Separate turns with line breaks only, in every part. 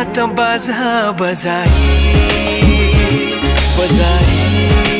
मात बाजा बजाई बजाई।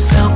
myself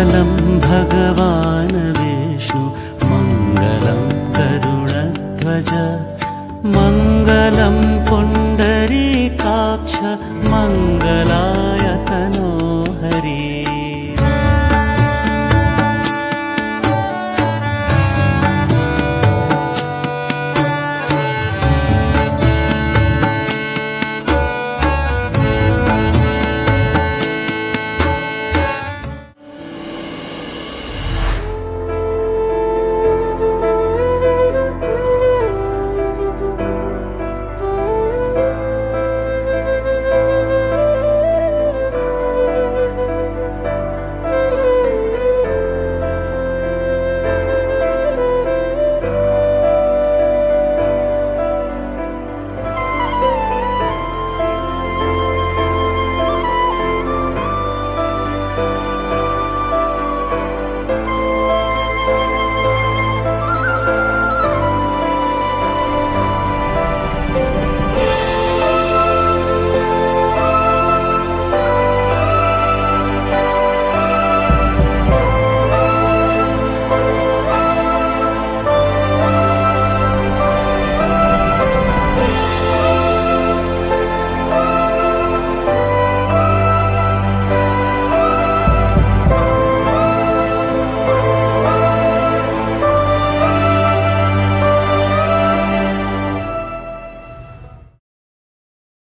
मङ्गलं भगवान् विष्णु मङ्गलं करुणध्वज मङ्गलं पुण्डरीकाक्ष
मङ्गला